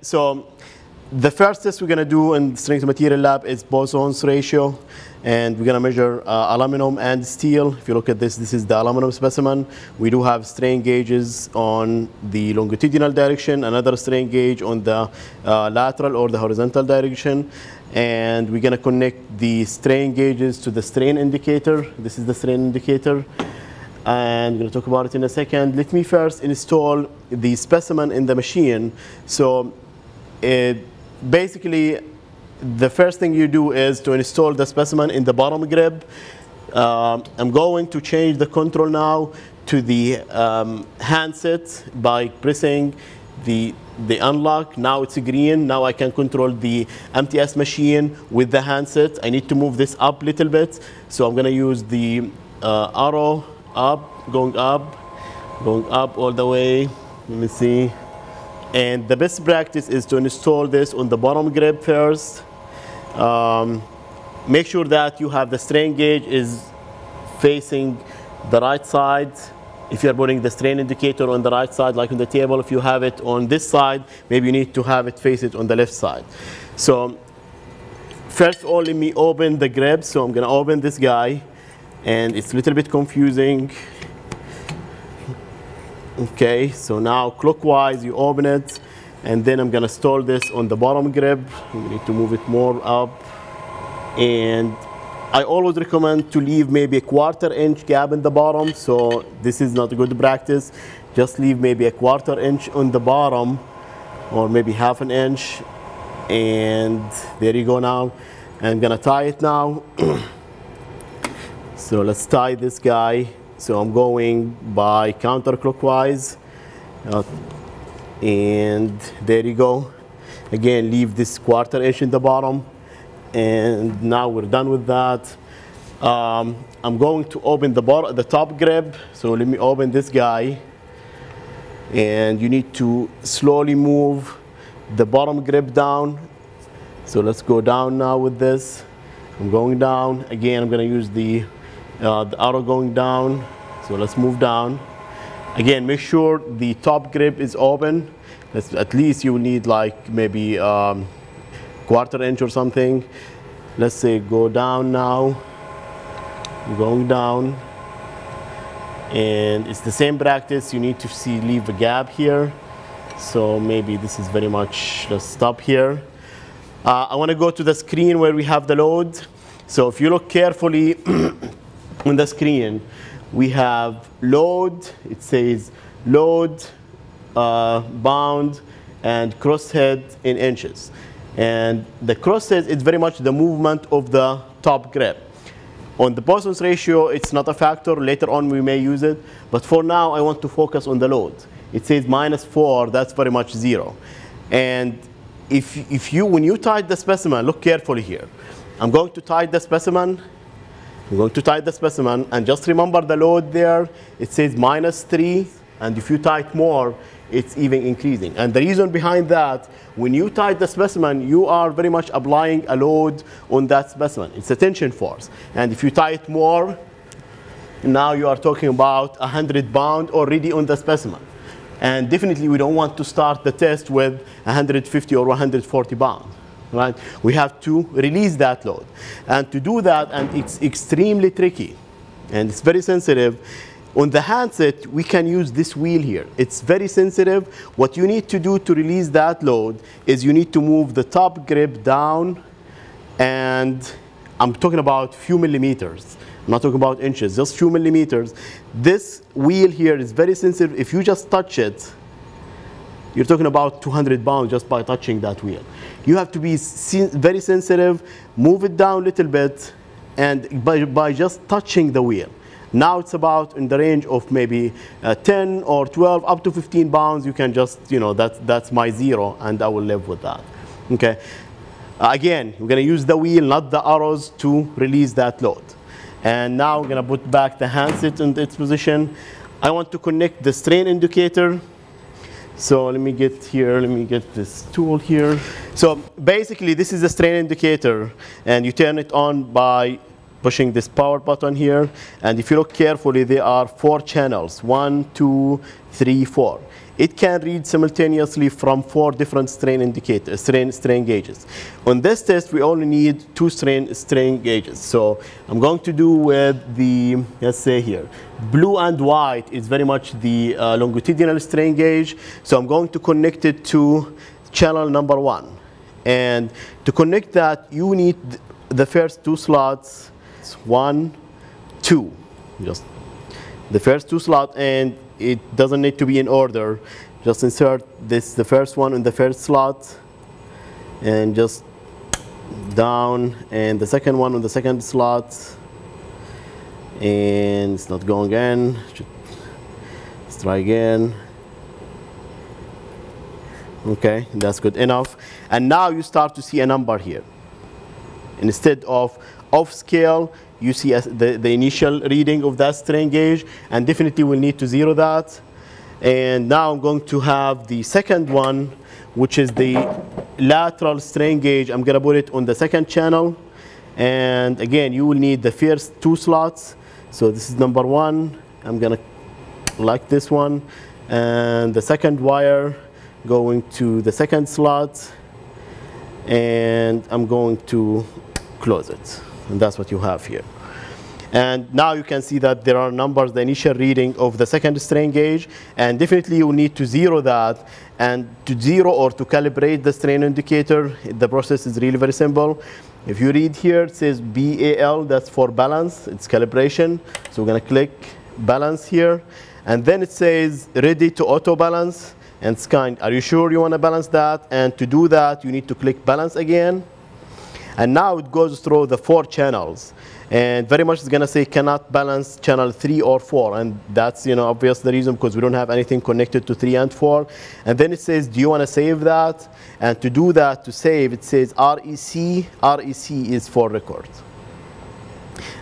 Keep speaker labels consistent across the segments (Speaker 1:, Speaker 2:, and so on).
Speaker 1: so the first test we're going to do in the strength material lab is Poisson's ratio. And we're going to measure uh, aluminum and steel. If you look at this, this is the aluminum specimen. We do have strain gauges on the longitudinal direction, another strain gauge on the uh, lateral or the horizontal direction. And we're going to connect the strain gauges to the strain indicator. This is the strain indicator and we're going to talk about it in a second. Let me first install the specimen in the machine. So it, basically, the first thing you do is to install the specimen in the bottom grip. Um, I'm going to change the control now to the um, handset by pressing the the unlock. Now it's green. Now I can control the MTS machine with the handset. I need to move this up a little bit. So I'm going to use the uh, arrow up, going up, going up all the way. Let me see. And the best practice is to install this on the bottom grip first. Um, make sure that you have the strain gauge is facing the right side. If you're putting the strain indicator on the right side, like on the table, if you have it on this side, maybe you need to have it face it on the left side. So first of all, let me open the grip. So I'm gonna open this guy and it's a little bit confusing. Okay, so now clockwise you open it and then I'm gonna store this on the bottom grip. You need to move it more up. And I always recommend to leave maybe a quarter inch gap in the bottom. So this is not a good practice. Just leave maybe a quarter inch on the bottom or maybe half an inch. And there you go now. I'm gonna tie it now. so let's tie this guy. So I'm going by counterclockwise. Uh, and there you go. Again, leave this quarter inch in the bottom. And now we're done with that. Um, I'm going to open the, bar the top grip. So let me open this guy. And you need to slowly move the bottom grip down. So let's go down now with this. I'm going down. Again, I'm gonna use the, uh, the arrow going down. So let's move down. Again, make sure the top grip is open. That's, at least you need like maybe um, quarter inch or something. Let's say go down now. Going down. And it's the same practice. You need to see leave a gap here. So maybe this is very much, let's stop here. Uh, I want to go to the screen where we have the load. So if you look carefully on the screen, we have load, it says load, uh, bound, and crosshead in inches. And the crosshead is very much the movement of the top grip. On the Poisson's ratio, it's not a factor. Later on, we may use it. But for now, I want to focus on the load. It says minus 4. That's very much 0. And if, if you, when you tie the specimen, look carefully here. I'm going to tie the specimen. I'm going to tie the specimen. And just remember the load there. It says minus 3. And if you tie it more, it's even increasing. And the reason behind that, when you tie the specimen, you are very much applying a load on that specimen. It's a tension force. And if you tie it more, now you are talking about 100 pound already on the specimen. And definitely we don't want to start the test with 150 or 140 pound. Right? We have to release that load. And to do that, and it's extremely tricky, and it's very sensitive, on the handset, we can use this wheel here. It's very sensitive. What you need to do to release that load is you need to move the top grip down and I'm talking about few millimeters. I'm not talking about inches, just few millimeters. This wheel here is very sensitive. If you just touch it, you're talking about 200 pounds just by touching that wheel. You have to be very sensitive, move it down a little bit, and by, by just touching the wheel. Now it's about in the range of maybe uh, 10 or 12 up to 15 pounds. You can just, you know, that, that's my zero and I will live with that. Okay. Again, we're going to use the wheel, not the arrows to release that load. And now we're going to put back the handset in its position. I want to connect the strain indicator. So let me get here, let me get this tool here. So basically this is the strain indicator and you turn it on by pushing this power button here. And if you look carefully, there are four channels, one, two, three, four. It can read simultaneously from four different strain indicators, strain, strain gauges. On this test, we only need two strain, strain gauges. So I'm going to do with the, let's say here, blue and white is very much the uh, longitudinal strain gauge. So I'm going to connect it to channel number one. And to connect that, you need the first two slots, one, two, just the first two slots, and it doesn't need to be in order. Just insert this, the first one in the first slot, and just down, and the second one on the second slot, and it's not going in. Let's try again. Okay, that's good enough. And now you start to see a number here. Instead of off scale, you see the, the initial reading of that strain gauge, and definitely we'll need to zero that. And now I'm going to have the second one, which is the lateral strain gauge. I'm gonna put it on the second channel. And again, you will need the first two slots. So this is number one. I'm gonna like this one. And the second wire going to the second slot. And I'm going to close it. And that's what you have here. And now you can see that there are numbers, the initial reading of the second strain gauge, and definitely you need to zero that. And to zero or to calibrate the strain indicator, the process is really very simple. If you read here, it says BAL, that's for balance, it's calibration. So we're gonna click balance here. And then it says ready to auto balance and it's kind, Are you sure you wanna balance that? And to do that, you need to click balance again. And now it goes through the four channels. And very much it's going to say cannot balance channel 3 or 4. And that's, you know, obvious the reason because we don't have anything connected to 3 and 4. And then it says, do you want to save that? And to do that, to save, it says REC. REC is for record.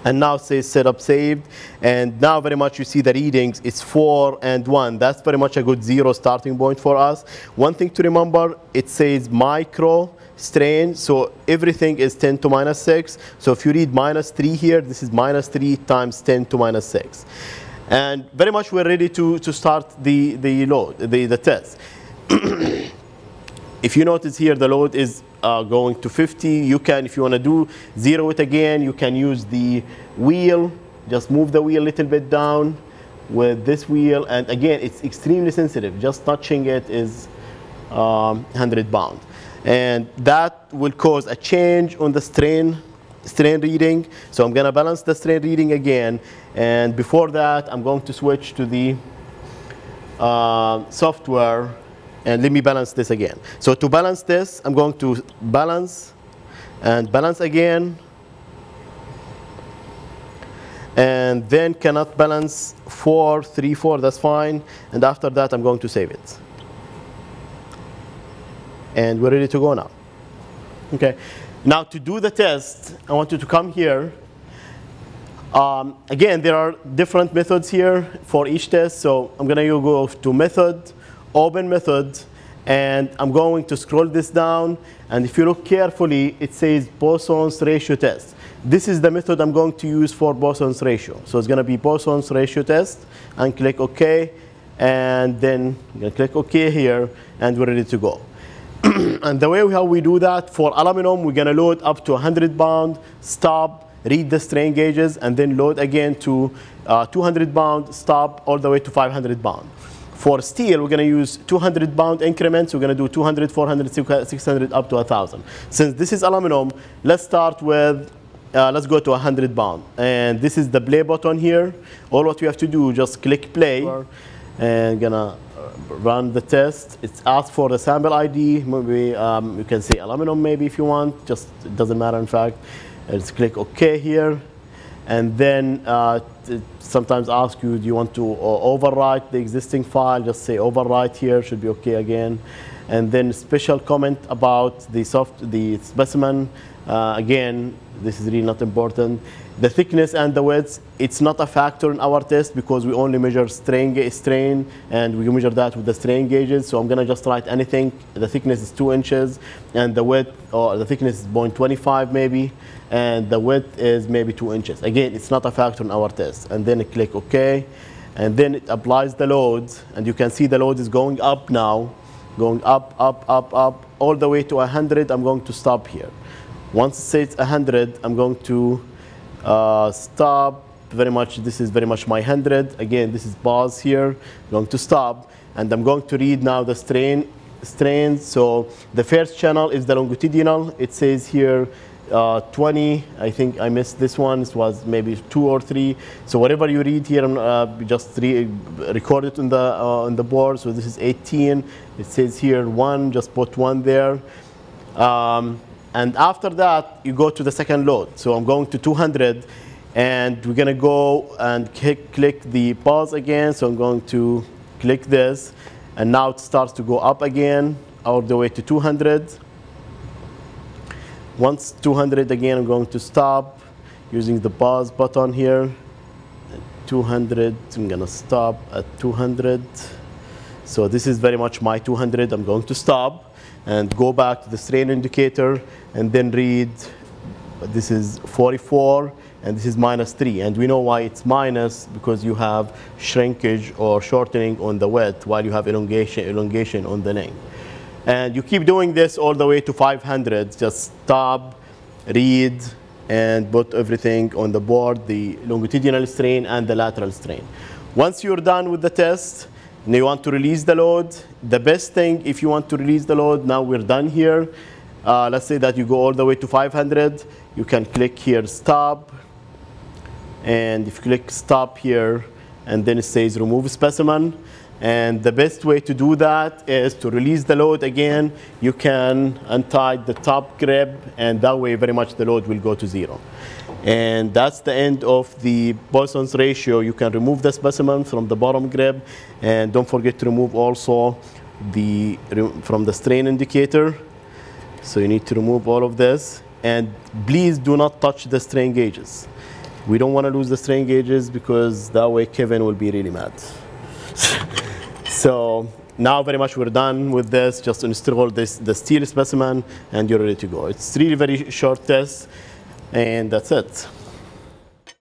Speaker 1: And now it says setup saved. And now very much you see the readings, it's 4 and 1. That's very much a good zero starting point for us. One thing to remember, it says micro strain. So everything is 10 to minus 6. So if you read minus 3 here, this is minus 3 times 10 to minus 6. And very much we're ready to, to start the, the load, the, the test. if you notice here, the load is uh, going to 50. You can, if you want to do zero it again, you can use the wheel. Just move the wheel a little bit down with this wheel. And again, it's extremely sensitive. Just touching it is um, 100 pound and that will cause a change on the strain strain reading. So I'm going to balance the strain reading again. And before that, I'm going to switch to the uh, software. And let me balance this again. So to balance this, I'm going to balance and balance again. And then cannot balance 4, 3, 4, that's fine. And after that, I'm going to save it and we're ready to go now. Okay. Now to do the test, I want you to come here. Um, again, there are different methods here for each test. So I'm going to go to method, open method, and I'm going to scroll this down. And if you look carefully, it says Poisson's ratio test. This is the method I'm going to use for Poisson's ratio. So it's going to be Poisson's ratio test, and click OK. And then I'm to click OK here, and we're ready to go. and the way how we do that for aluminum, we're going to load up to 100 pound, stop, read the strain gauges, and then load again to uh, 200 pound, stop all the way to 500 pound. For steel, we're going to use 200 pound increments. We're going to do 200, 400, 600, up to 1,000. Since this is aluminum, let's start with, uh, let's go to 100 pound. And this is the play button here. All what you have to do, just click play. And gonna run the test. It's asked for the sample ID. Maybe um, you can say aluminum maybe if you want. Just it doesn't matter in fact. Let's click OK here. And then uh, sometimes ask you, do you want to uh, overwrite the existing file? Just say overwrite here, should be OK again. And then special comment about the soft, the specimen. Uh, again, this is really not important. The thickness and the width, it's not a factor in our test because we only measure strain, strain and we measure that with the strain gauges. So I'm gonna just write anything. The thickness is two inches and the width or the thickness is 0.25 maybe and the width is maybe two inches. Again, it's not a factor in our test. And then click OK. and then it applies the load, and you can see the load is going up now, going up, up, up, up, all the way to 100, I'm going to stop here. Once it says 100, I'm going to uh, stop very much, this is very much my 100. Again, this is pause here, I'm going to stop, and I'm going to read now the strain, strains. So the first channel is the longitudinal. It says here uh, 20. I think I missed this one. It was maybe two or three. So whatever you read here, uh, just re record it on the uh, on the board. So this is 18. It says here one. Just put one there. Um, and after that, you go to the second load. So I'm going to 200, and we're gonna go and click, click the pause again. So I'm going to click this, and now it starts to go up again all the way to 200. Once 200 again, I'm going to stop using the pause button here. 200, I'm gonna stop at 200. So this is very much my 200. I'm going to stop and go back to the strain indicator and then read, this is 44 and this is minus 3. And we know why it's minus because you have shrinkage or shortening on the width while you have elongation, elongation on the length. And you keep doing this all the way to 500. Just stop, read, and put everything on the board, the longitudinal strain and the lateral strain. Once you're done with the test, you want to release the load, the best thing if you want to release the load, now we're done here. Uh, let's say that you go all the way to 500, you can click here stop, and if you click stop here, and then it says remove specimen, and the best way to do that is to release the load again. You can untie the top grip, and that way very much the load will go to zero. And that's the end of the Poisson's ratio. You can remove the specimen from the bottom grip, and don't forget to remove also the from the strain indicator. So you need to remove all of this. And please do not touch the strain gauges. We don't want to lose the strain gauges because that way Kevin will be really mad. So now very much we're done with this. Just install this, the steel specimen and you're ready to go. It's really very short test and that's it.